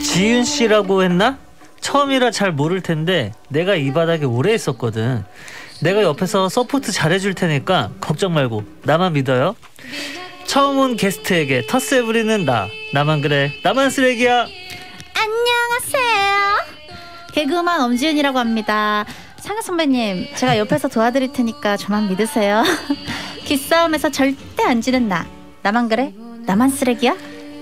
지윤 씨라고 했나? 처음이라 잘 모를 텐데 내가 이 바닥에 오래 있었거든. 내가 옆에서 support 잘해줄 테니까 걱정 말고 나만 믿어요. 처음 온 게스트에게 텃세 부리는 나 나만 그래 나만 쓰레기야. 개그우먼 엄지윤이라고 합니다. 상혁 선배님, 제가 옆에서 도와드릴 테니까 저만 믿으세요. 기싸움에서 절대 안 지는 나. 나만 그래? 나만 쓰레기야?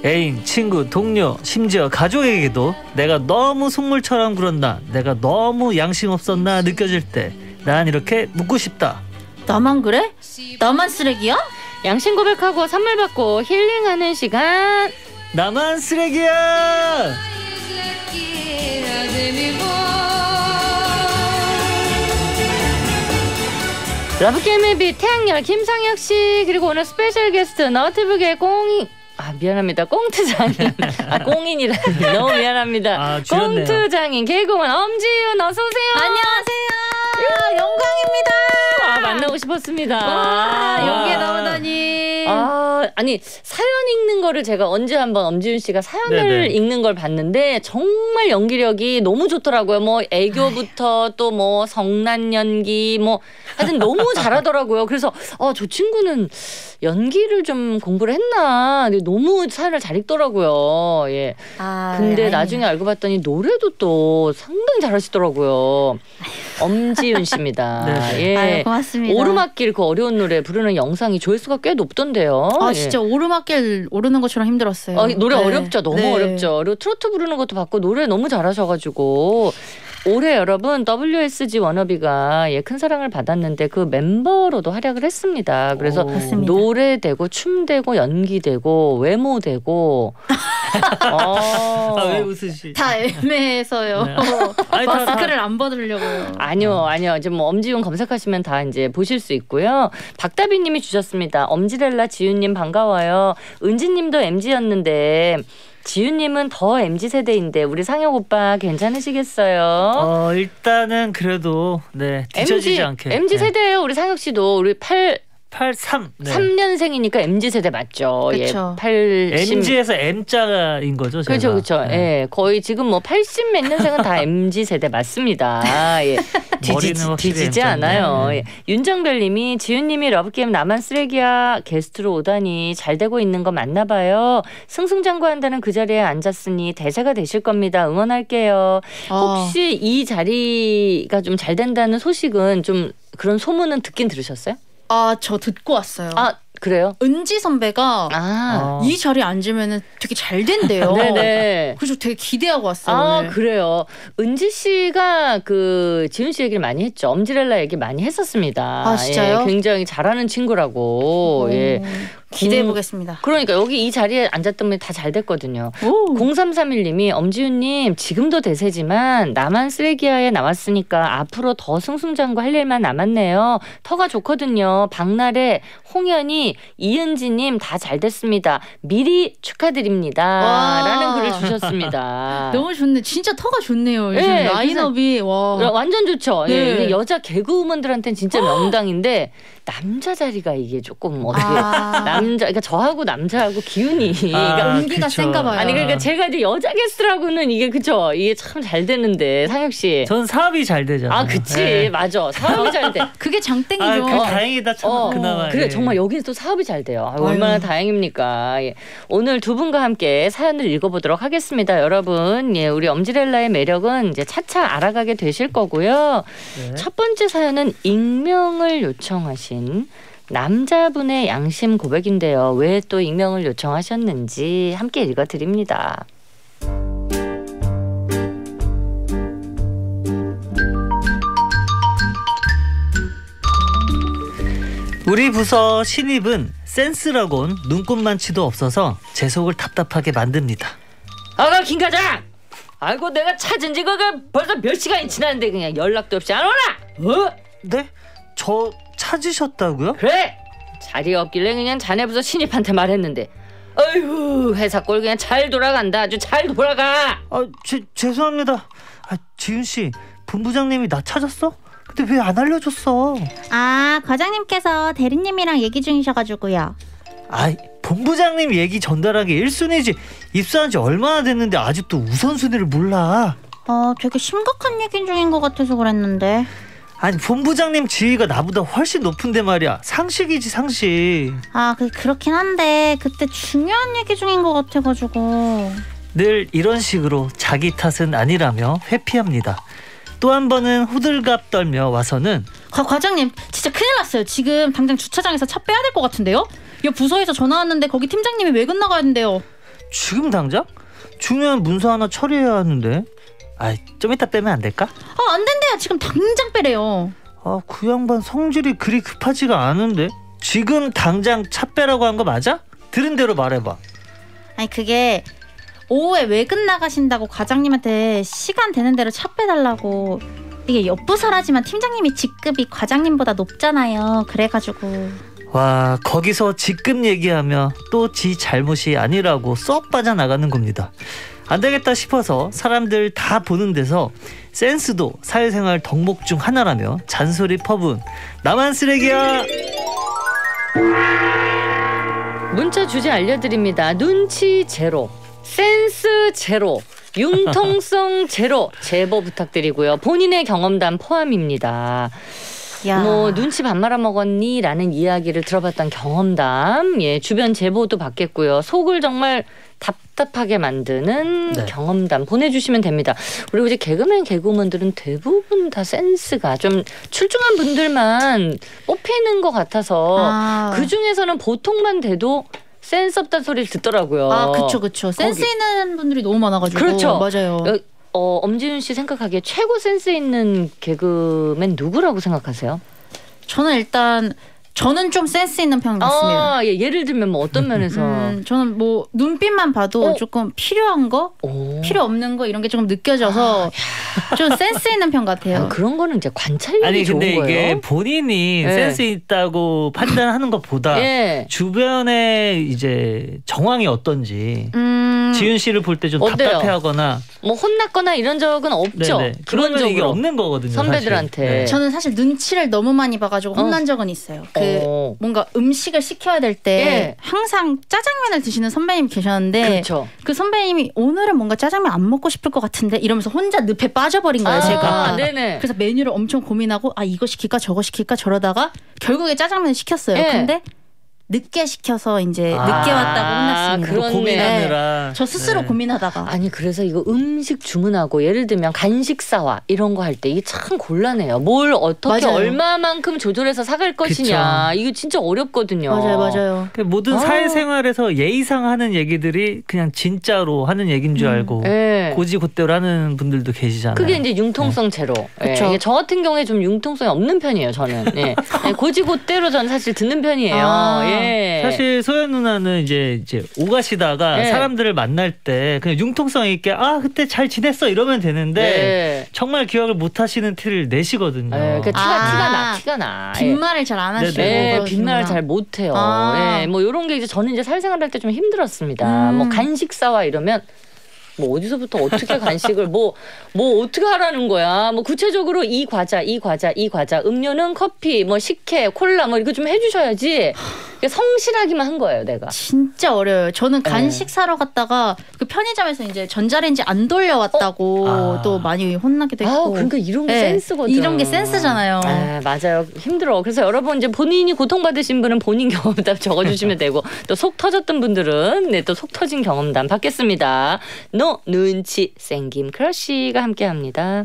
애인, 친구, 동료, 심지어 가족에게도 내가 너무 속물처럼 굴었나, 내가 너무 양심 없었나 느껴질 때 난 이렇게 묻고 싶다. 나만 그래? 나만 쓰레기야? 양심 고백하고 선물 받고 힐링하는 시간. 나만 쓰레기야. 러브게임의 빛 태양열 김상혁 씨 그리고 오늘 special 게스트 너트북의 꽁이 아 미안합니다 꽁트장인 아 꽁인이라 너무 미안합니다 아. 꽁트장인 개그맨 엄지윤 어서 오세요 안녕하세요. 영광입니다. 아 만나고 싶었습니다 와, 여기에 나오다니. 아 아니 사연 읽는 거를 제가 언제 한번 엄지윤 씨가 사연을 네네. 읽는 걸 봤는데 정말 연기력이 너무 좋더라고요. 뭐 애교부터 또 뭐 성난 연기 뭐 하여튼 너무 잘하더라고요. 그래서 어 저 친구는 연기를 좀 공부를 했나 근데 너무 사연을 잘 읽더라고요. 예. 아, 근데 아닙니다. 나중에 알고 봤더니 노래도 또 상당히 잘하시더라고요. 엄지윤 씨입니다. 네네. 예. 아유, 고맙습니다. 오르막길 그 어려운 노래 부르는 영상이 조회수가 꽤 높던데요. 아 예. 진짜 오르막길 오르는 것처럼 힘들었어요. 어, 노래 네. 어렵죠. 너무 네. 어렵죠. 그리고 트로트 부르는 것도 봤고 노래 너무 잘하셔가지고 올해 여러분 WSG 워너비가 예, 큰 사랑을 받았는데 그 멤버로도 활약을 했습니다. 그래서 오. 맞습니다. 노래 되고 춤 되고 연기 되고 외모 되고 어. 아, 왜 웃으시? 다 애매해서요. 네. 아니, 다- 마스크를 안 받으려고요. 아니요, 아니요. 이제 뭐 엄지윤 검색하시면 다 이제 보실 수 있고요. 박다비님이 주셨습니다. 엄지렐라 지윤님 반가워요. 은지님도 MG였는데 지윤님은 더 MZ 세대인데 우리 상혁 오빠 괜찮으시겠어요? 어 일단은 그래도 네 뒤처지지 MZ, 않게. MZ 세대예요. 우리 상혁 씨도 우리 8 83. 네. 3년생이니까 MZ 세대 맞죠? 그쵸. 예. 80 MZ에서 M자인 거죠, 제가. 그렇죠, 그렇죠. 네. 예, 거의 지금 뭐 80 몇 년생은 다 MZ 세대 맞습니다. 예, 뒤지지, 뒤지지. 않아요. 네. 예. 윤정별 님이 지윤 님이 러브게임 나만 쓰레기야 게스트로 오다니 잘 되고 있는 거 맞나 봐요. 승승장구한다는 그 자리에 앉았으니 대세가 되실 겁니다. 응원할게요. 아, 혹시 이 자리가 좀 잘 된다는 소식은 좀 그런 소문은 듣긴 들으셨어요? 아, 저 듣고 왔어요. 아 그래요? 은지 선배가 아, 어. 이 자리에 앉으면 되게 잘 된대요. 네네. 그래서 되게 기대하고 왔어요. 아 오늘. 그래요. 은지 씨가 그 지훈 씨 얘기를 많이 했죠. 엄지렐라 얘기 많이 했었습니다. 아, 진짜요? 예, 굉장히 잘하는 친구라고. 예. 오, 기대해 보겠습니다. 그러니까 여기 이 자리에 앉았던 분이 다 잘 됐거든요. 오. 0331님이 엄지훈님 지금도 대세지만 나만 쓰레기야에 나왔으니까 앞으로 더 승승장구 할 일만 남았네요. 터가 좋거든요. 박나래, 홍현이, 이은지님 다 잘 됐습니다. 미리 축하드립니다. 와. 라는 글을 주셨습니다. 너무 좋네. 진짜 터가 좋네요. 요즘 네, 라인업이 와. 완전 좋죠. 예, 네. 이게 여자 개그우먼들한테는 진짜 명당인데 남자 자리가 이게 조금 어떻게 아. 남자 그러니까 저하고 남자하고 기운이 아, 그쵸. 센가 봐요. 아니 그러니까 제가 이제 여자 게스트라고는 이게 그죠 이게 참 잘 되는데 상혁 씨. 전 사업이 잘 되잖아요. 아 그치 네. 맞아 사업이 잘 돼. 그게 장땡이죠. 아, 그 다행이다 참 어, 그나마. 그래 예. 정말 여기는 또 사업이 잘 돼요. 아유, 아유. 얼마나 다행입니까. 예. 오늘 두 분과 함께 사연을 읽어보도록 하겠습니다. 여러분, 예, 우리 엄지렐라의 매력은 이제 차차 알아가게 되실 거고요. 네. 첫 번째 사연은 익명을 요청하신 남자분의 양심 고백인데요. 왜 또 익명을 요청하셨는지 함께 읽어드립니다. 우리 부서 신입은 센스라곤 눈꽃만치도 없어서 제 속을 답답하게 만듭니다. 아가 김 과장. 아이고 내가 찾은 지가 벌써 몇 시간이 지났는데 그냥 연락도 없이 안 오나? 어? 네? 저 찾으셨다고요? 그래 자리 없길래 그냥 자네 부서 신입한테 말했는데 어휴 회사 꼴 그냥 잘 돌아간다 아주 잘 돌아가 아, 제, 죄송합니다. 아, 지윤 씨, 본부장님이 나 찾았어? 근데 왜 안 알려줬어? 아 과장님께서 대리님이랑 얘기 중이셔가지고요. 아, 본부장님 얘기 전달하기 1순위지. 입사한 지 얼마나 됐는데 아직도 우선순위를 몰라. 어 되게 심각한 얘기 중인 것 같아서 그랬는데. 아니, 본부장님 지위가 나보다 훨씬 높은데 말이야. 상식이지, 상식. 아 그 그렇긴 한데 그때 중요한 얘기 중인 것 같아가지고. 늘 이런 식으로 자기 탓은 아니라며 회피합니다. 또 한 번은 호들갑 떨며 와서는 과, 과장님 진짜 큰일 났어요. 지금 당장 주차장에서 차 빼야 될 것 같은데요? 이 부서에서 전화 왔는데 거기 팀장님이 외근 나가야 된대요. 지금 당장? 중요한 문서 하나 처리해야 하는데. 아, 좀 이따 빼면 안 될까? 아 안 된대요. 지금 당장 빼래요. 아, 그 양반 성질이 그리 급하지가 않은데. 지금 당장 차 빼라고 한 거 맞아? 들은 대로 말해봐. 아니 그게 오후에 외근 나가신다고 과장님한테 시간 되는 대로 차 빼달라고 이게 옆부서라지만 팀장님이 직급이 과장님보다 높잖아요. 그래가지고 와, 거기서 직급 얘기하며 또 지 잘못이 아니라고 쏙 빠져나가는 겁니다. 안 되겠다 싶어서 사람들 다 보는 데서 센스도 사회생활 덕목 중 하나라며 잔소리 퍼분 나만 쓰레기야. 문자 주제 알려드립니다. 눈치 제로 센스 제로 융통성 제로 제보 부탁드리고요. 본인의 경험담 포함입니다 야 뭐 눈치 밥 말아 먹었니라는 이야기를 들어봤던 경험담, 예 주변 제보도 받겠고요. 속을 정말 답답하게 만드는 네. 경험담 보내주시면 됩니다. 그리고 이제 개그맨 개그우먼들은 대부분 다 센스가 좀 출중한 분들만 뽑히는 것 같아서 아, 그 중에서는 보통만 돼도 센스 없다는 소리를 듣더라고요. 아 그쵸 그쵸 센스 거기. 있는 분들이 너무 많아가지고 그렇죠. 맞아요. 어, 어, 엄지윤 씨 생각하기에 최고 센스 있는 개그맨 누구라고 생각하세요? 저는 일단 저는 좀 센스 있는 편 같습니다. 아, 예, 예를 들면 뭐 어떤 면에서 음, 저는 뭐 눈빛만 봐도 어? 조금 필요한 거, 오. 필요 없는 거 이런 게 조금 느껴져서 좀 센스 있는 편 같아요. 아, 그런 거는 이제 관찰력이 아니 좋은 근데 이게 거예요. 본인이 예. 센스 있다고 판단하는 것보다 예. 주변의 이제 정황이 어떤지 음, 지윤 씨를 볼 때 좀? 답답해하거나 뭐 혼났거나 이런 적은 없죠. 네네. 이게 기본적으로. 없는 거거든요. 선배들한테. 사실. 네. 저는 사실 눈치를 너무 많이 봐가지고 어. 혼난 적은 있어요. 그 어. 뭔가 음식을 시켜야 될때 예. 항상 짜장면을 드시는 선배님 계셨는데 그렇죠. 그 선배님이 오늘은 뭔가 짜장면 안 먹고 싶을 것 같은데 이러면서 혼자 늪에 빠져버린 거예요 아, 제가. 네네. 그래서 메뉴를 엄청 고민하고 아 이거 시킬까 저거 시킬까 저러다가 결국에 짜장면을 시켰어요. 예. 근데 늦게 시켜서 이제 아, 늦게 왔다고 혼났습니다. 그런- 그렇네. 고민하느라 저 스스로 네. 고민하다가 아니 그래서 이거 음식 주문하고 예를 들면 간식사와 이런 거 할 때 이게 참 곤란해요. 뭘 어떻게 맞아요. 얼마만큼 조절해서 사갈 것이냐. 이거 진짜 어렵거든요. 맞아요 맞아요. 그 모든 아. 사회생활에서 예의상 하는 얘기들이 그냥 진짜로 하는 얘기인 줄 음. 알고 예. 고지고대로 하는 분들도 계시잖아요. 그게 이제 융통성 제로. 예. 그쵸. 이게 저 같은 경우에 좀 융통성이 없는 편이에요. 저는 예. 예, 고지고대로 저는 사실 듣는 편이에요. 아. 예. 사실 소연 누나는 이제 이제 오가시다가 네. 사람들을 만날 때 그냥 융통성 있게 아 그때 잘 지냈어 이러면 되는데 네. 정말 기억을 못 하시는 티를 내시거든요. 예, 그 티가 아. 티가 나 티가 나. 예. 빈말을 잘 안 하시고. 네, 그러시구나. 빈말을 잘 못해요. 아. 예, 뭐 이런 게 이제 저는 이제 사회생활 할 때 좀 힘들었습니다. 음. 뭐 간식사와 이러면 뭐 어디서부터 어떻게 간식을 뭐뭐 어떻게 하라는 거야. 뭐 구체적으로 이 과자, 이 과자, 이 과자, 음료는 커피, 뭐 식혜, 콜라 뭐 이거 좀 해주셔야지. 이게 성실하기만 한 거예요, 내가. 진짜 어려워요. 저는 네. 간식 사러 갔다가 그 편의점에서 이제 전자레인지 안 돌려왔다고 어? 아. 또 많이 혼나기도 아, 했고. 그러니까 이런 게 네, 센스거든. 이런 게 센스잖아요. 아, 맞아요. 힘들어. 그래서 여러분 이제 본인이 고통받으신 분은 본인 경험담 적어주시면 되고 또 속 터졌던 분들은 네, 또 속 터진 경험담 받겠습니다. no 눈치 생김 crush가 함께합니다.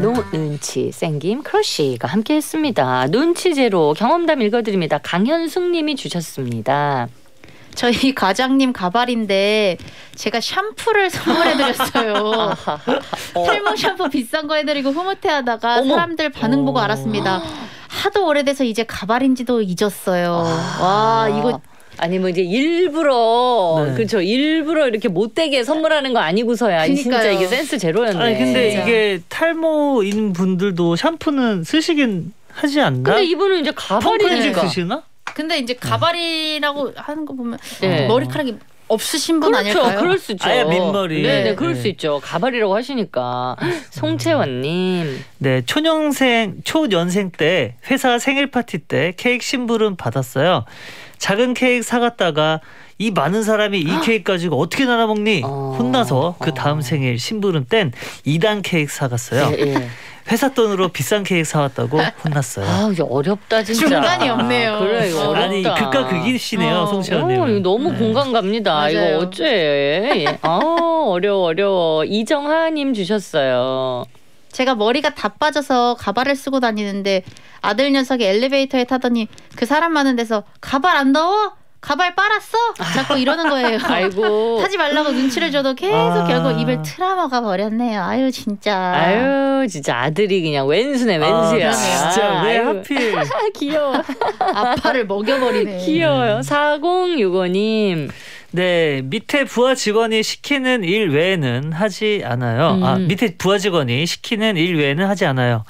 no 눈치 생김 crush가 함께했습니다. 눈치 제로 경험담 읽어드립니다. 강현숙님이 주셨습니다. 저희 과장님 가발인데 제가 샴푸를 선물해드렸어요. 탈모 샴푸 비싼 거 해드리고 흐뭇해하다가. 사람들 반응 보고 어. 알았습니다. 하도 오래돼서 이제 가발인지도 잊었어요. 아. 와 이거 아니 뭐 이제 일부러 네. 그렇죠 일부러 이렇게 못되게 선물하는 거 아니고서야 이 진짜 그러니까요. 이게 센스 제로였네. 아니 근데 진짜. 이게 탈모인 분들도 샴푸는 쓰시긴 하지 않나? 근데 이분은 이제 가발이니까. 쓰시나? 근데 이제 가발이라고 하는 거 보면 네. 머리카락이 없으신 분 그렇죠. 아닐까요? 그럴 수 있죠. 아예 민머리. 네, 네, 네. 그럴 수 있죠. 가발이라고 하시니까. 송채원님. 네, 초년생 초년생 때 회사 생일 파티 때 케이크 심부름 받았어요. 작은 케이크 사갔다가 이 많은 사람이 이 케이크 가지고 어떻게 나눠 먹니? 어. 혼나서 그 어. 다음 생일 심부름 땐 2단 케이크 사갔어요. 예, 예. 회사 돈으로 비싼 케이크 사왔다고 혼났어요. 아, 이게 어렵다 진짜. 중간이 없네요. 그래, 이거 어렵다. 아니 극과 극이시네요, 어. 송채원님. 어, 너무 공감 갑니다. 맞아요. 이거 어째? 예. 아, 어려워, 어려워. 이정하님 주셨어요. 제가 머리가 다 빠져서 가발을 쓰고 다니는데 아들 녀석이 엘리베이터에 타더니 그 사람 많은 데서 가발 안 더워? 가발 빨았어? 자꾸 이러는 거예요. 아이고. 하지 말라고 눈치를 줘도 계속 아. 결국 입을 틀어먹어 버렸네요. 아유 진짜. 아유, 진짜 아들이 그냥 왼수네, 왼수야. 아, 진짜 왜 아유, 하필? 귀여워. 아빠를 먹여버리네. 귀여워요. 4065님. 네, 밑에 부하 직원이 시키는 일 외에는 하지 않아요. 아, 음. 밑에 부하 직원이 시키는 일 외에는 하지 않아요.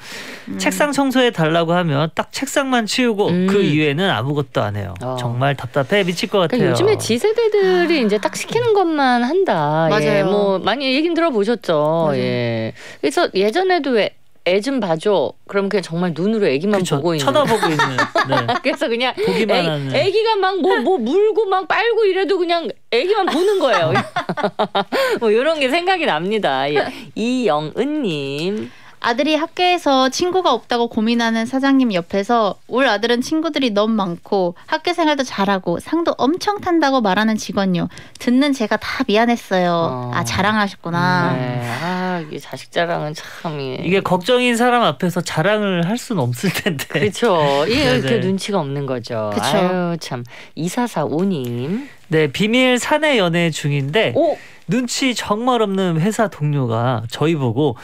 음. 책상 청소해 달라고 하면 딱 책상만 치우고 음. 그 이외에는 아무것도 안 해요. 어. 정말 답답해 미칠 것 같아요. 그러니까 요즘에 지세대들이 이제 딱 시키는 것만 한다. 예, 맞아요. 뭐 많이 얘긴 들어보셨죠. 맞아요. 예. 그래서 예전에도 왜 애 좀 봐줘. 그럼 그냥 정말 눈으로 애기만 그쵸, 보고 있는. 쳐다보고 있는. 네. 그래서 그냥 보기만 하는. 애, 애기가 막뭐뭐 물고 막 빨고 이래도 그냥 애기만 보는 거예요. 뭐 이런 게 생각이 납니다. 예. 이영은님. 아들이 학교에서 친구가 없다고 고민하는 사장님 옆에서 올 아들은 친구들이 너무 많고 학교 생활도 잘하고 상도 엄청 탄다고 말하는 직원요. 듣는 제가 다 미안했어요. 어. 아 자랑하셨구나. 네. 아 이게 자식 자랑은 참 예. 이게 걱정인 사람 앞에서 자랑을 할 수는 없을 텐데. 그렇죠. 이게. 이렇게 눈치가 없는 거죠. 그쵸. 아유 참. 2445님. 네, 비밀 사내 연애 중인데 오. 눈치 정말 없는 회사 동료가 저희 보고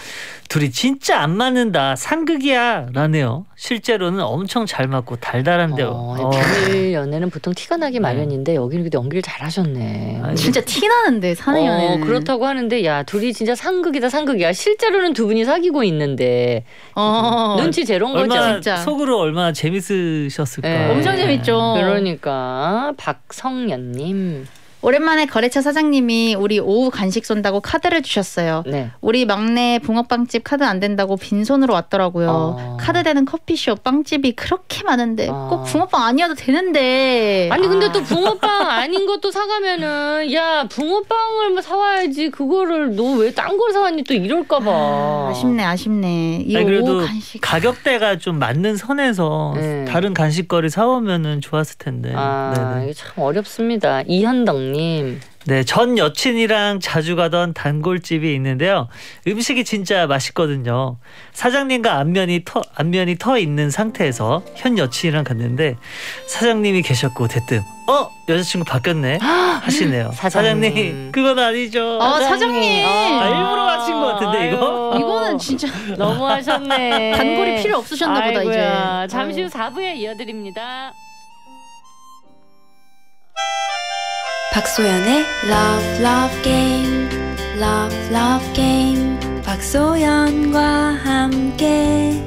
둘이 진짜 안 맞는다 상극이야 라네요. 실제로는 엄청 잘 맞고 달달한데요. 어, 어. 비밀 연애는 보통 티가 나기 마련인데 여기는 근데 연기를 잘하셨네. 아니, 진짜 티 나는데 사내 연애는. 어, 그렇다고 하는데 야 둘이 진짜 상극이다 상극이야. 실제로는 두 분이 사귀고 있는데 어. 눈치 제로인 거죠. 얼마나 진짜. 속으로 얼마나 재밌으셨을까. 네. 엄청 재밌죠. 그러니까 박성연님. 오랜만에 거래처 사장님이 우리 오후 간식 쏜다고 카드를 주셨어요. 네. 우리 막내 붕어빵집 카드 안 된다고 빈손으로 왔더라고요. 어. 카드 되는 커피숍 빵집이 그렇게 많은데 어. 꼭 붕어빵 아니어도 되는데. 아니 근데 아. 또 붕어빵 아닌 것도 사가면은 야 붕어빵을 뭐 사와야지 그거를 너 왜 딴 걸 사왔니 또 이럴까봐. 아, 아쉽네 아쉽네. 이 아니, 그래도 오후 간식. 가격대가 좀 맞는 선에서 네. 다른 간식거리 사오면은 좋았을 텐데. 아 네네. 이게 참 어렵습니다. 이현덕 님. 네, 전 여친이랑 자주 가던 단골집이 있는데요. 음식이 진짜 맛있거든요. 사장님과 안면이 터 안면이 터 있는 상태에서 현 여친이랑 갔는데 사장님이 계셨고 대뜸 어 여자친구 바뀌었네 하시네요. 사장님. 사장님 그건 아니죠. 어, 사장님. 아, 일부러 하신 것 같은데, 이거? 아유. 이거는 진짜 너무 하셨네. 단골이 필요 없으셨나 보다, 아이고야. 이제. 잠시 후 아유. 4부에 이어드립니다. 박소연의 Love Love Game Love Love Game 박소연과 함께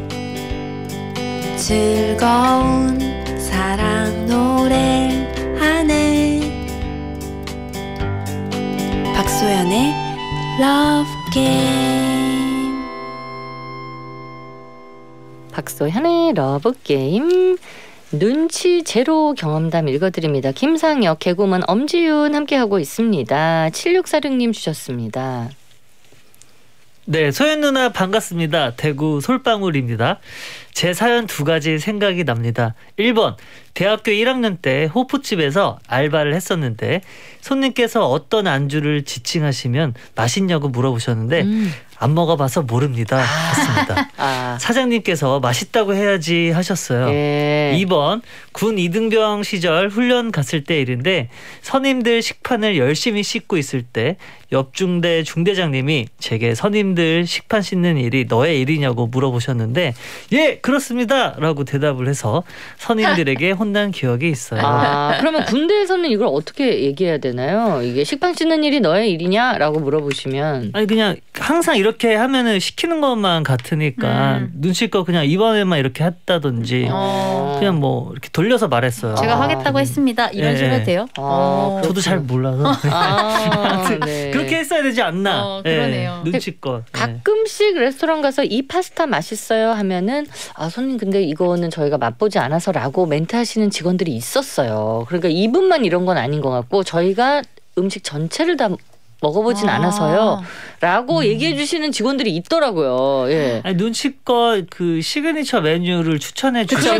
즐거운 사랑 노래 하네 박소연의 Love Game 박소현의 러브 게임 눈치 제로 경험담 읽어드립니다. 김상혁, 개그우먼 엄지윤 함께하고 있습니다. 7646님 주셨습니다. 네, 소현 누나 반갑습니다. 대구 솔방울입니다. 제 사연 두 가지 생각이 납니다. 1번, 대학교 1학년 때 호프집에서 알바를 했었는데 손님께서 어떤 안주를 지칭하시면 맛있냐고 물어보셨는데 음. 안 먹어봐서 모릅니다. 했습니다. 아, 사장님께서 맛있다고 해야지 하셨어요. 예. 2번 군 이등병 시절 훈련 갔을 때 일인데 선임들 식판을 열심히 씻고 있을 때 옆중대 중대장님이 제게 선임들 식판 씻는 일이 너의 일이냐고 물어보셨는데 예 그렇습니다라고 대답을 해서 선임들에게 혼난 기억이 있어요. 아, 그러면 군대에서는 이걸 어떻게 얘기해야 되나요? 이게 식빵 씻는 일이 너의 일이냐라고 물어보시면 아니 그냥 항상 이 렇게 하면은 시키는 것만 같으니까 음. 눈치껏 그냥 이번에만 이렇게 했다든지 어. 그냥 뭐 이렇게 돌려서 말했어요. 제가 아. 하겠다고 했습니다. 이런 예, 식으로 예. 해도 돼요? 아, 어. 저도 잘 몰라서 아, 네. 그렇게 했어야 되지 않나. 어, 그러네요. 예, 눈치껏. 예. 가끔씩 레스토랑 가서 이 파스타 맛있어요 하면은 아 손님 근데 이거는 저희가 맛보지 않아서라고 멘트 하시는 직원들이 있었어요. 그러니까 이분만 이런 건 아닌 것 같고 저희가 음식 전체를 다 먹어보진 아. 않아서요. 라고 음. 얘기해 주시는 직원들이 있더라고요. 예. 아니, 눈치껏 그 시그니처 메뉴를 추천해 그쵸, 주시거나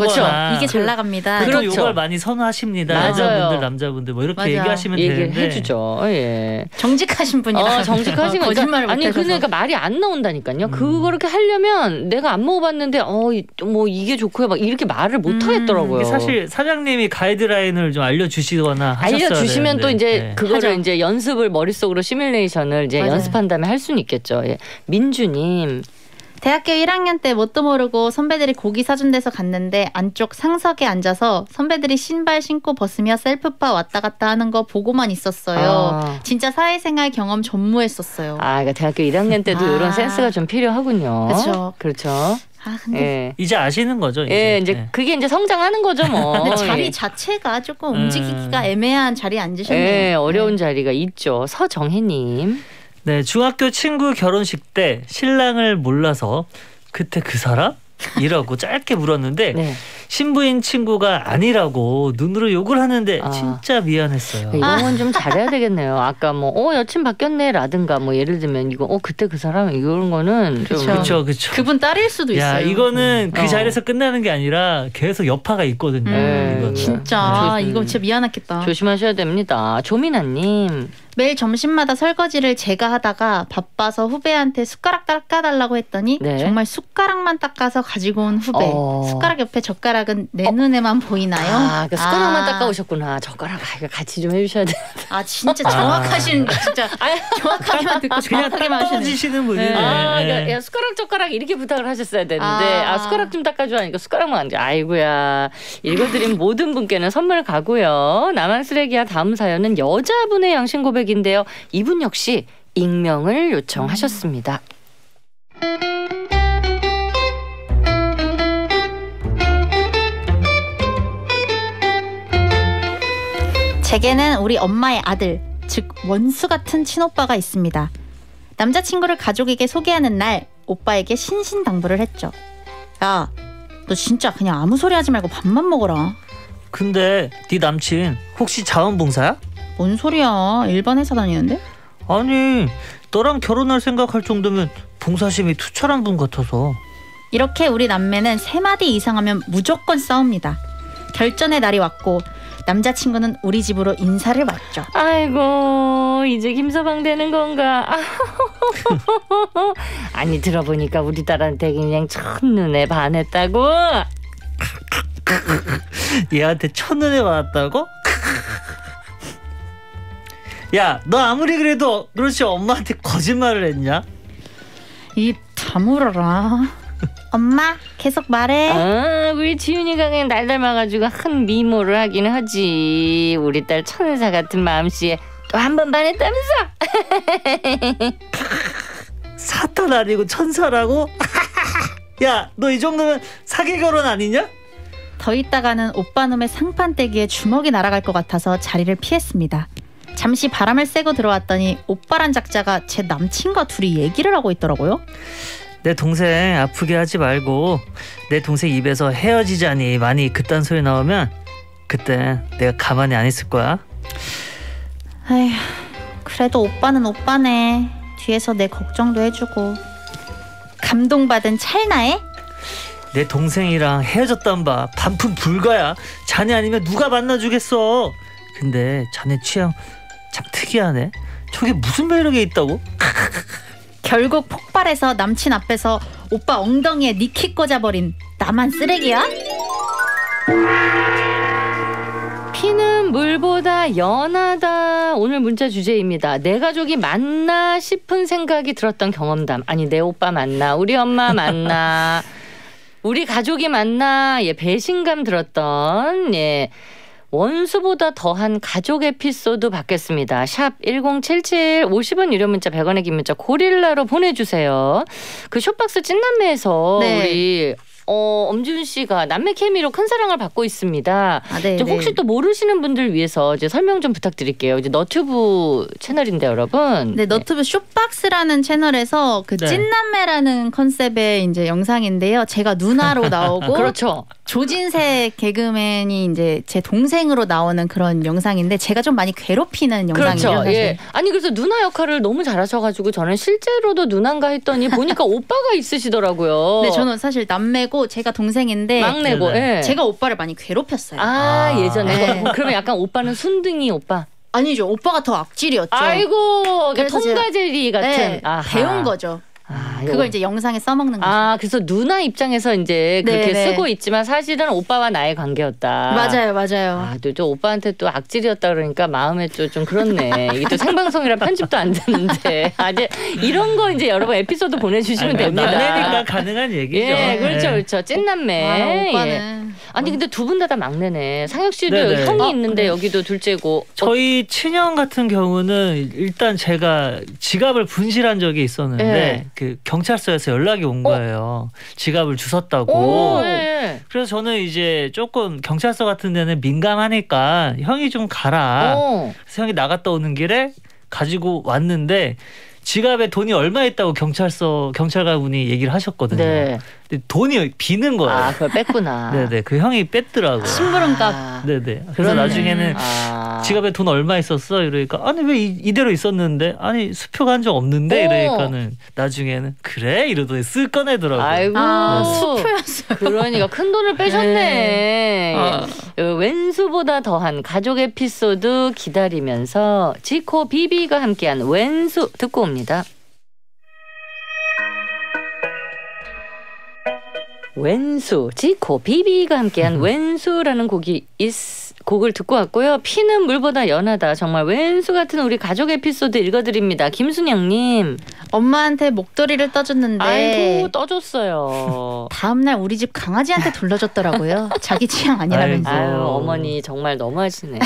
그쵸. 이게 잘 나갑니다. 그렇죠. 요걸 많이 선호하십니다. 맞아요. 여자분들, 남자분들 뭐 이렇게 맞아. 얘기하시면 되는데 해주죠. 예. 정직하신 분이라 어, 정직하신 거 거짓말을 아니. 그러니까 말이 안 나온다니까요. 음. 그거렇게 하려면 내가 안 먹어봤는데 어 뭐 이게 좋고요. 막 이렇게 말을 못 음. 하겠더라고요. 사실 사장님이 가이드라인을 좀 알려주시거나 알려주시면 또 되는데. 이제 네. 그거를 하죠. 이제 연습을 머릿속으로 시뮬레이션을 이제 맞아요. 연습한 다음에 할 수는 있겠죠. 예. 민주님. 대학교 1학년 때 뭣도 모르고 선배들이 고기 사준 데서 갔는데 안쪽 상석에 앉아서 선배들이 신발 신고 벗으며 셀프바 왔다 갔다 하는 거 보고만 있었어요. 아. 진짜 사회생활 경험 전무했었어요. 아, 그러니까 대학교 1학년 때도 아. 이런 센스가 좀 필요하군요. 그쵸. 그렇죠. 아 근데, 예. 이제 아시는 거죠. 이제. 예, 이제 네. 그게 이제 성장하는 거죠, 뭐. 근데 자리 예. 자체가 조금 음. 움직이기가 애매한 자리에 앉으셨네요. 예, 어려운 자리가 있죠. 서정혜님. 네, 중학교 친구 결혼식 때 신랑을 몰라서 그때 그 사람? 이라고 짧게 물었는데 네. 신부인 친구가 아니라고 눈으로 욕을 하는데 아. 진짜 미안했어요. 이런 건 좀 잘해야 되겠네요. 아까 뭐, 어, 여친 바뀌었네라든가 뭐 예를 들면 이거, 어, 그때 그 사람 이런 거는 좀. 그쵸. 그렇죠, 그렇죠. 그분 딸일 수도 야, 있어요. 이거는 그 어. 자리에서 끝나는 게 아니라 계속 여파가 있거든요. 음, 이거는. 진짜 네. 이거 진짜 미안했겠다. 조심하셔야 됩니다. 조민아님. 매일 점심마다 설거지를 제가 하다가 바빠서 후배한테 숟가락 닦아달라고 했더니 네. 정말 숟가락만 닦아서 가지고 온 후배. 어. 숟가락 옆에 젓가락은 내 눈에만 보이나요? 아, 그 숟가락만 아. 닦아오셨구나. 젓가락 아, 이거 같이 좀 해주셔야 돼. 아 진짜 정확하신 진짜 정확하게만 듣고 그냥 정확하게만 하시는. 분이네. 네. 아, 예. 그러니까 야, 숟가락 젓가락 이렇게 부탁을 하셨어야 되는데 아. 아, 숟가락 좀 닦아줘 하니까 숟가락만 안 돼. 아이고야. 읽어드린 모든 분께는 선물 가고요. 나만 쓰레기야 다음 사연은 여자분의 양심 고백 인데요. 이분 역시 익명을 요청하셨습니다. 제게는 우리 엄마의 아들, 즉 원수 같은 친오빠가 있습니다. 남자친구를 가족에게 소개하는 날 오빠에게 신신당부를 했죠. 야, 너 진짜 그냥 아무 소리 하지 말고 밥만 먹어라. 근데 네 남친 혹시 자원봉사야? 뭔 소리야? 일반 회사 다니는데? 아니 너랑 결혼할 생각할 정도면 봉사심이 투철한 분 같아서 이렇게 우리 남매는 세 마디 이상 하면 무조건 싸웁니다. 결전의 날이 왔고 남자친구는 우리 집으로 인사를 왔죠. 아이고 이제 김서방 되는 건가? 아니 들어보니까 우리 딸한테 그냥 첫눈에 반했다고. 얘한테 첫눈에 받았다고? 야 너 아무리 그래도 그렇지 엄마한테 거짓말을 했냐? 입 다물어라. 엄마 계속 말해. 아, 우리 지윤이가 그냥 날 닮아가지고 한 미모를 하긴 하지. 우리 딸 천사 같은 마음씨에 또 한 번 반했다면서? 사탄 아니고 천사라고? 야 너 이 정도면 사기 결혼 아니냐? 더 있다가는 오빠 놈의 상판떼기에 주먹이 날아갈 것 같아서 자리를 피했습니다. 잠시 바람을 쐬고 들어왔더니 오빠란 작자가 제 남친과 둘이 얘기를 하고 있더라고요. 내 동생 아프게 하지 말고 내 동생 입에서 헤어지자니 많이 그딴 소리 나오면 그때 내가 가만히 안 있을 거야. 아휴, 그래도 오빠는 오빠네. 뒤에서 내 걱정도 해주고. 감동받은 찰나에 내 동생이랑 헤어졌단 바 반품 불가야. 자네 아니면 누가 만나주겠어. 근데 자네 취향 참 특이하네. 저게 무슨 매력이 있다고? 결국 폭발해서 남친 앞에서 오빠 엉덩이에 니키 꽂아버린 나만 쓰레기야? 피는 물보다 연하다. 오늘 문자 주제입니다. 내 가족이 맞나 싶은 생각이 들었던 경험담. 아니 내 오빠 맞나? 우리 엄마 맞나? 우리 가족이 맞나? 예, 배신감 들었던 예. 원수보다 더한 가족 에피소드 받겠습니다. 샵 1077 50원 유료 문자 100원의 긴 문자 고릴라로 보내주세요. 그 쇼박스 찐남매에서 네. 우리 어, 엄지훈 씨가 남매 케미로 큰 사랑을 받고 있습니다. 아, 네, 네. 혹시 또 모르시는 분들 위해서 이제 설명 좀 부탁드릴게요. 이제 너튜브 채널인데 여러분. 네, 너튜브 쇼박스라는 채널에서 그 네. 찐남매라는 컨셉의 이제 영상인데요. 제가 누나로 나오고 그렇죠. 조진세 개그맨이 이제 제 동생으로 나오는 그런 영상인데 제가 좀 많이 괴롭히는 영상이에요. 그렇죠. 사실. 예. 아니 그래서 누나 역할을 너무 잘하셔가지고 저는 실제로도 누나인가 했더니 보니까 오빠가 있으시더라고요. 네, 저는 사실 남매고 제가 동생인데 막내고. 네. 예. 제가 오빠를 많이 괴롭혔어요. 아, 아. 예전에 네. 그러면 약간 오빠는 순둥이 오빠. 아니죠. 오빠가 더 악질이었죠. 아이고 그러니까 통가제리 같은. 네. 배운 거죠. 아, 그걸 이제 영상에 써먹는 거죠. 아 그래서 누나 입장에서 이제 그렇게 네, 네. 쓰고 있지만 사실은 오빠와 나의 관계였다. 맞아요, 맞아요. 아, 또, 또 오빠한테 또 악질이었다 그러니까 마음에 또 좀 그렇네. 이게 또 생방송이라 편집도 안 되는데. 아, 이제 이런 거 이제 여러분 에피소드 보내주시면 아니, 됩니다. 막내니까 가능한 얘기죠. 예, 그렇죠, 네. 그렇죠. 찐남매. 아, 예. 오빠는 아니 근데 두 분 다 다 막내네. 상혁 씨도 네네. 형이 어, 있는데 그래. 여기도 둘째고. 어, 저희 친형 같은 경우는 일단 제가 지갑을 분실한 적이 있었는데 네. 그 경찰서에서 연락이 온 어? 거예요. 지갑을 주웠다고. 오, 예. 그래서 저는 이제 조금 경찰서 같은 데는 민감하니까 형이 좀 가라. 어. 그래서 형이 나갔다 오는 길에 가지고 왔는데 지갑에 돈이 얼마 있다고 경찰서 경찰관분이 얘기를 하셨거든요. 네. 돈이 비는 거예요. 아, 그걸 뺐구나. 네네 그 형이 뺐더라고요. 심부름값. 아, 네네. 그래서 그러네. 나중에는 아. 지갑에 돈 얼마 있었어 이러니까 아니 왜 이, 이대로 있었는데 아니 수표 간적 없는데 어. 이러니까는 나중에는 그래 이러더니 쓱 꺼내더라고요. 아이고. 아, 수표였어요. 그러니까 큰 돈을 빼셨네. 아. 어, 왼수보다 더한 가족 에피소드 기다리면서 지코 비비가 함께한 왼수 듣고 옵니다. 왼수 지코 비비가 함께한 왼수라는 곡이 있, 곡을 듣고 왔고요. 피는 물보다 연하다. 정말 왼수 같은 우리 가족 에피소드 읽어드립니다. 김순영님. 엄마한테 목도리를 떠줬는데 아이고 떠줬어요. 다음날 우리 집 강아지한테 돌려줬더라고요. 자기 취향 아니라면서. 아이고. 아유 어머니 정말 너무하시네.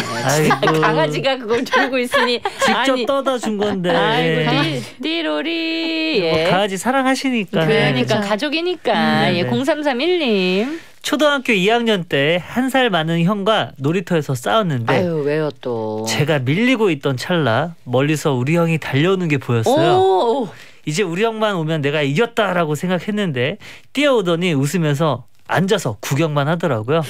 강아지가 그걸 들고 있으니 직접 아니, 떠다 준 건데. 아이고 예. 띠, 띠로리 뭐 예. 강아지 사랑하시니까. 그러니까 그렇죠. 가족이니까 음, 예 네네. 0331님 초등학교 2학년 때 한 살 많은 형과 놀이터에서 싸웠는데 아유 왜요 또 제가 밀리고 있던 찰나 멀리서 우리 형이 달려오는 게 보였어요. 오, 오. 이제 우리 형만 오면 내가 이겼다라고 생각했는데 뛰어오더니 웃으면서 앉아서 구경만 하더라고요.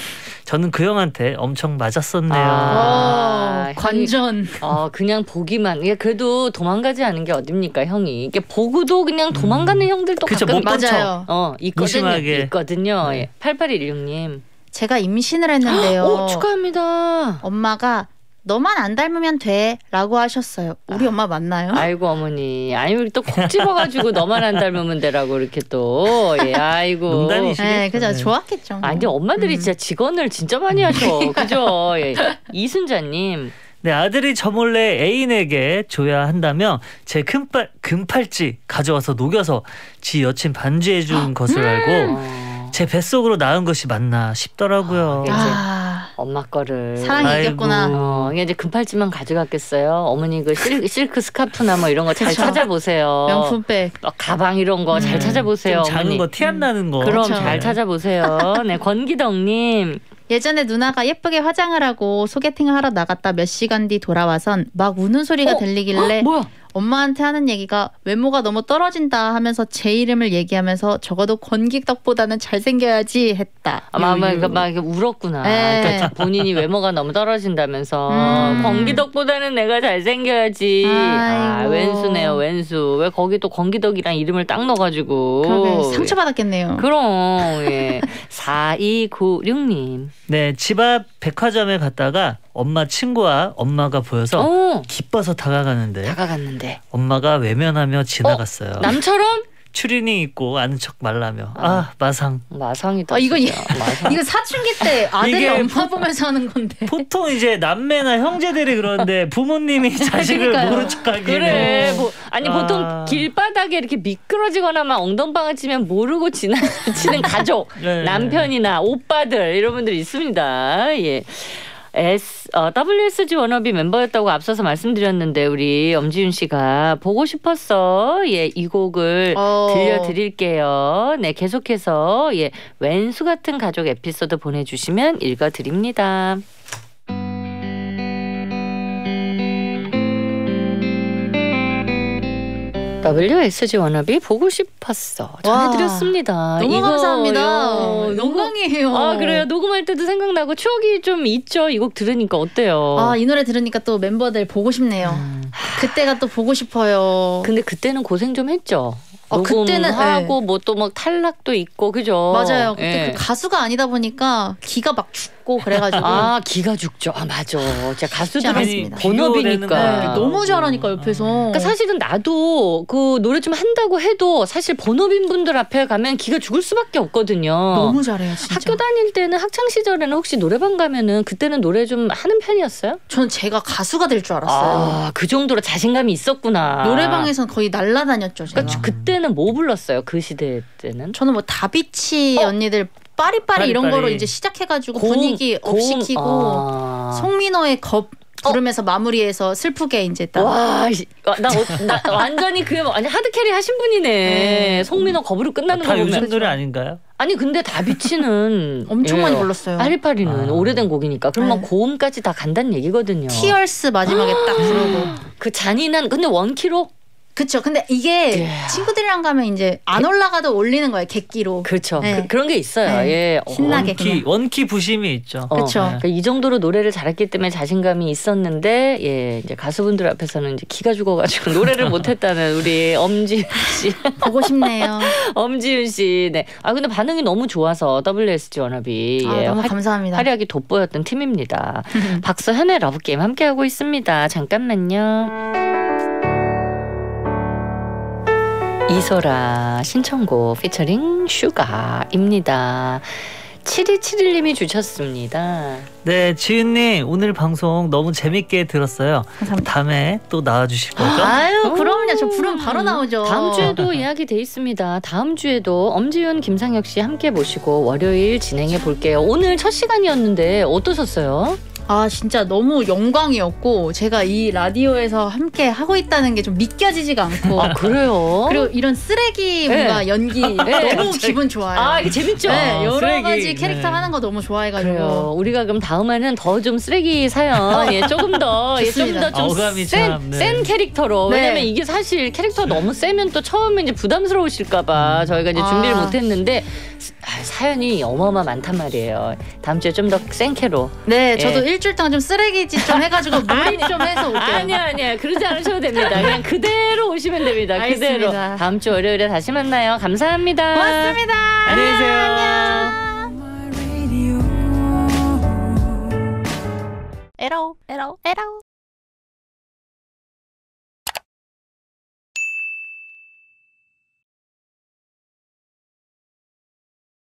저는 그 형한테 엄청 맞았었네요. 아. 어, 관전. 어 그냥 보기만 이게 그래도 도망가지 않은 게 어딥니까 형이 이게 보고도 그냥 도망가는 형들도 그쵸, 가끔. 맞아요. 어 있거든요 무심하게. 있거든요 네. 예. 8816님 제가 임신을 했는데요. 오 축하합니다 엄마가 너만 안 닮으면 돼라고 하셨어요. 우리 엄마 맞나요? 아이고 어머니 아니면 또 콕 집어가지고 너만 안 닮으면 되라고 이렇게 또 예, 아이고 농담이시죠? 네, 그죠. 네. 좋았겠죠. 아 근데 엄마들이 음. 진짜 직원을 진짜 많이 하셔 그죠 예. 이순자님 네, 아들이 저 몰래 애인에게 줘야 한다며 제 금팔, 금팔찌 가져와서 녹여서 지 여친 반지해 준 것을 알고 어, 제 뱃속으로 낳은 것이 맞나 싶더라고요. 아, 아, 엄마 거를 사랑이 아이고. 이겼구나. 어, 이게 이제 금팔찌만 가져갔겠어요. 어머니 그 실, 실크 스카프나 뭐 이런 거 잘 그쵸. 찾아보세요. 명품백. 어, 가방 이런 거 잘 음, 찾아보세요. 좀 작은 어머니. 거 티 안 나는 거. 그럼 그쵸. 잘 찾아보세요. 네, 권기덕님. 예전에 누나가 예쁘게 화장을 하고 소개팅을 하러 나갔다 몇 시간 뒤 돌아와선 막 우는 소리가 어? 들리길래 어, 뭐야? 엄마한테 하는 얘기가 외모가 너무 떨어진다 하면서 제 이름을 얘기하면서 적어도 권기덕보다는 잘생겨야지 했다. 아, 막, 막, 유유. 막 이렇게 울었구나. 네. 그러니까 본인이 외모가 너무 떨어진다면서. 음. 권기덕보다는 내가 잘생겨야지. 아, 아이고. 왼수네요, 왼수. 왜 거기 또 권기덕이랑 이름을 딱 넣어가지고. 그러게 상처받았겠네요. 그럼, 예. 4296님. 네, 집 앞 백화점에 갔다가 엄마 친구와 엄마가 보여서 어, 기뻐서 다가가는데 다가갔는데. 엄마가 외면하며 지나갔어요. 남처럼? 추리닝 입고 아는 척 말라며 아 마상. 마상이다. 아, 이거 진짜. 마상. 이거 사춘기 때 아들이 이게 엄마 보면서 하는 건데. 보통 이제 남매나 형제들이 그러는데 부모님이 자식을. 모른 척하기는 그래. 뭐, 아니 아. 보통 길바닥에 이렇게 미끄러지거나 막 엉덩방아 치면 모르고 지나치는 가족, 네. 남편이나 오빠들 이런 분들 있습니다. 예. S 어, WSG 워너비 멤버였다고 앞서서 말씀드렸는데 우리 엄지윤 씨가 보고 싶었어. 예, 이 곡을 어. 들려드릴게요. 네, 계속해서 예, 왼수 같은 가족 에피소드 보내주시면 읽어드립니다. WSG 워너비 보고 싶었어. 전해드렸습니다. 너무 이거, 감사합니다. 요, 영광이에요. 아 그래요. 녹음할 때도 생각나고 추억이 좀 있죠. 이 곡 들으니까 어때요? 아, 이 노래 들으니까 또 멤버들 보고 싶네요. 음. 그때가 또 보고 싶어요. 근데 그때는 고생 좀 했죠. 어, 그때는, 하고 뭐 또 막 탈락도 있고 그죠. 맞아요. 그때 예. 그 가수가 아니다 보니까 기가 막 죽고 그래가지고 아 기가 죽죠. 아 맞아. 진짜 가수들이. 네, 너무 잘하니까 옆에서. 그러니까 사실은 나도 그 노래 좀 한다고 해도 사실 본업인 분들 앞에 가면 기가 죽을 수밖에 없거든요. 너무 잘해요, 진짜. 학교 다닐 때는 학창 시절에는 혹시 노래방 가면은 그때는 노래 좀 하는 편이었어요? 저는 제가 가수가 될 줄 알았어요. 아, 그 정도로 자신감이 있었구나. 노래방에선 거의 날라다녔죠, 제가. 그러니까 그때는 뭐 불렀어요? 그 시대 때는? 저는 뭐 다비치 언니들 팔이 팔이 이런 팔이팔이. 거로 이제 시작해가지고 고음, 분위기 up 고음, 시키고 아. 송민호의 겁 부르면서 마무리해서 슬프게 이제 딱 와, 나, 어- 나 완전히 그 완전 hard carry 하신 분이네. 네. 송민호 겁으로 끝나는 거 보면. 요즘 노래 아닌가요? 아니 근데 다비치는 엄청 예, 많이 불렀어요. 팔이팔이는 아. 오래된 곡이니까 그러면 네. 고음까지 다 간다는 얘기거든요. Tears 마지막에 딱 부르고 그 잔인한 근데 원키로 그쵸 근데 이게 예. 친구들이랑 가면 이제 안 올라가도 올리는 거예요 객기로 그렇죠. 네. 그, 런게 있어요. 네. 예. 어, 신나게 원키 그냥. 원키 부심이 있죠. 어, 그쵸. 그러니까 이 정도로 노래를 잘했기 때문에 자신감이 있었는데 예 이제 가수분들 앞에서는 이제 기가 죽어가지고 노래를 못했다는 우리 엄지윤 씨, 보고 싶네요 엄지윤 씨, 네. 아 근데 반응이 너무 좋아서 WSG 워너비 아, 예, 너무 화- 감사합니다 활약이 돋보였던 팀입니다. 박소현의 러브 게임 함께 하고 있습니다. 잠깐만요. 이소라 신청곡 피처링 슈가입니다. 7271님이 주셨습니다. 네, 지은님 오늘 방송 너무 재밌게 들었어요. 감사합니다 다음에 또 나와주실 거죠? 아유 그럼요 저 부르면 바로 나오죠 다음 주에도 예약이 돼 있습니다. 다음 주에도 엄지윤, 김상혁 씨 함께 모시고 월요일 진행해 볼게요. 오늘 첫 시간이었는데 어떠셨어요? 아 진짜 너무 영광이었고 제가 이 라디오에서 함께 하고 있다는 게 좀 믿겨지지가 않고 아 그래요? 그리고 이런 쓰레기 네. 뭔가 연기 네. 너무 기분 좋아요 아 이게 재밌죠? 네, 여러 쓰레기. 가지 캐릭터 네. 하는 거 너무 좋아해가지고 그래요. 우리가 그럼 다음에는 더 좀 쓰레기 사연, 예, 조금 더, 예, 좀 좋습니다. 더좀 어감이 센, 참, 네. 센 캐릭터로. 네. 왜냐면 이게 사실 캐릭터 너무 세면 또 처음에 이제 부담스러우실까봐 저희가 이제 아. 준비를 못했는데 아, 사연이 어마어마 많단 말이에요. 다음 주에 좀더센 캐로. 네, 저도 예. 일주일 동안 좀 쓰레기짓 좀 해가지고 몰입 좀 해서 올게요. 아니야, 아니야. 그러지 않으셔도 됩니다. 그냥 그대로 오시면 됩니다. 그대로. 알겠습니다. 다음 주 월요일에 다시 만나요. 감사합니다. 고맙습니다. 안녕히 계세요. 에러, 에러, 에러.